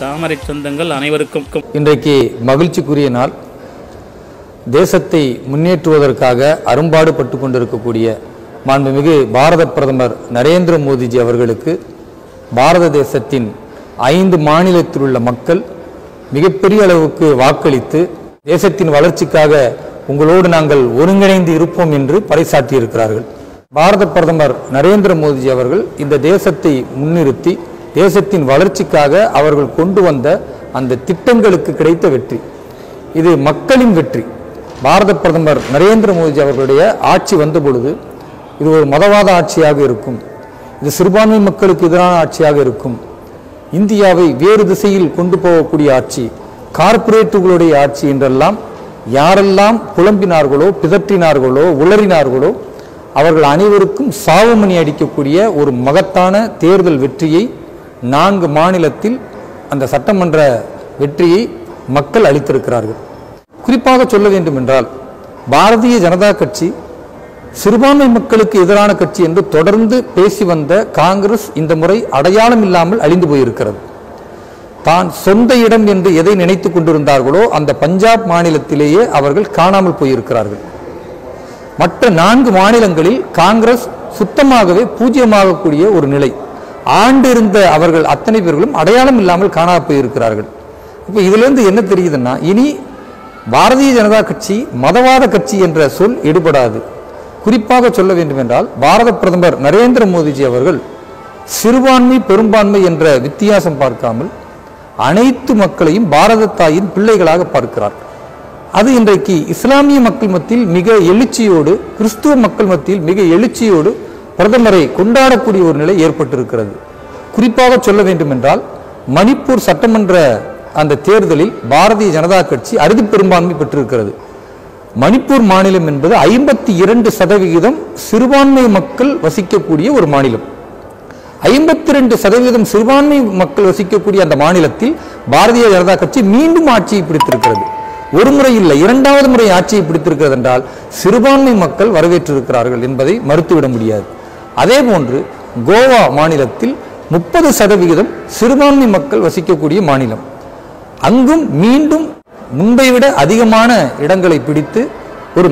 தாமரை சொந்தங்கள் அனைவருக்கும் இன்றைக்கு மகிழ்ச்சிக்குரிய நாள். தேசத்தை முன்னேற்றுவதற்காக அரும்பாடுபட்டு கொண்டிருக்கக்கூடிய மாண்புமிகு பாரத பிரதமர் நரேந்திர மோடிஜி அவர்களுக்கு பாரத தேசத்தின் ஐந்து மாநிலத்தில் உள்ள மக்கள் மிகப்பெரிய அளவுக்கு வாக்களித்து தேசத்தின் வளர்ச்சிக்காக உங்களோடு நாங்கள் ஒருங்கிணைந்து இருப்போம் என்று பறைசாற்றியிருக்கிறார்கள். பாரத பிரதமர் நரேந்திர மோடிஜி அவர்கள் இந்த தேசத்தை முன்னிறுத்தி தேசத்தின் வளர்ச்சிக்காக அவர்கள் கொண்டு வந்த அந்த திட்டங்களுக்கு கிடைத்த வெற்றி. இது மக்களின் வெற்றி. பாரத பிரதமர் நரேந்திர மோடிஜி அவர்களுடைய ஆட்சி வந்த பொழுது இது ஒரு மதவாத ஆட்சியாக இருக்கும். இது சிறுபான்மை மக்களுக்கு எதிரான ஆட்சியாக இருக்கும். இந்தியாவை வேறு திசையில் கொண்டு போகக்கூடிய ஆட்சி கார்ப்பரேட்டுகளுடைய ஆட்சி என்றெல்லாம் யாரெல்லாம் புலம்பினார்களோ பிதற்றினார்களோ உளறினார்களோ அவர்கள் அனைவருக்கும் சாவுமணி அடிக்கக்கூடிய ஒரு மகத்தான தேர்தல் வெற்றியை நான்கு மாநிலத்தில் அந்த சட்டமன்ற வெற்றியை மக்கள் அளித்திருக்கிறார்கள். குறிப்பாக சொல்ல வேண்டும் என்றால் பாரதிய ஜனதா கட்சி சிறுபான்மை மக்களுக்கு எதிரான கட்சி என்று தொடர்ந்து பேசி வந்த காங்கிரஸ் இந்த முறை அடையாளம் இல்லாமல் அழிந்து போயிருக்கிறது. தான் சொந்த இடம் என்று எதை நினைத்துக் கொண்டிருந்தார்களோ அந்த பஞ்சாப் மாநிலத்திலேயே அவர்கள் காணாமல் போயிருக்கிறார்கள். மற்ற நான்கு மாநிலங்களில் காங்கிரஸ் சுத்தமாகவே பூஜ்ஜியமாகக்கூடிய ஒரு நிலை. ஆண்டு இருந்த அவர்கள் அத்தனை பேர்களும் அடையாளம் இல்லாமல் காணா போயிருக்கிறார்கள். இப்போ இதிலிருந்து என்ன தெரியுதுன்னா இனி பாரதிய ஜனதா கட்சி மதவாத கட்சி என்ற சொல் எடுபடாது. குறிப்பாக சொல்ல வேண்டுமென்றால் பாரத பிரதமர் நரேந்திர மோடிஜி அவர்கள் சிறுபான்மை பெரும்பான்மை என்ற வித்தியாசம் பார்க்காமல் அனைத்து மக்களையும் பாரத தாயின் பிள்ளைகளாக பார்க்கிறார். அது இன்றைக்கு இஸ்லாமிய மக்கள் மத்தியில் மிக எழுச்சியோடு கிறிஸ்துவ மக்கள் மத்தியில் மிக எழுச்சியோடு பிரதமரை கொண்டாடக்கூடிய ஒரு நிலை ஏற்பட்டிருக்கிறது. குறிப்பாக சொல்ல வேண்டுமென்றால் மணிப்பூர் சட்டமன்ற அந்த தேர்தலில் பாரதிய ஜனதா கட்சி அறுதி பெரும்பான்மை பெற்றிருக்கிறது. மணிப்பூர் மாநிலம் என்பது ஐம்பத்தி இரண்டு சதவிகிதம் சிறுபான்மை மக்கள் வசிக்கக்கூடிய ஒரு மாநிலம். ஐம்பத்தி ரெண்டு சதவீதம் சிறுபான்மை மக்கள் வசிக்கக்கூடிய அந்த மாநிலத்தில் பாரதிய ஜனதா கட்சி மீண்டும் ஆட்சியை பிடித்திருக்கிறது. ஒரு முறை இல்லை இரண்டாவது முறை ஆட்சியை பிடித்திருக்கிறது என்றால் சிறுபான்மை மக்கள் வரவேற்றிருக்கிறார்கள் என்பதை மறுத்துவிட முடியாது. அதே போன்று கோவா மாநிலத்தில் முப்பது சதவிகிதம் சிறுபான்மை மக்கள் வசிக்கக்கூடிய மாநிலம். அங்கும் மீண்டும் முன்பை விட அதிகமான இடங்களை பிடித்து ஒரு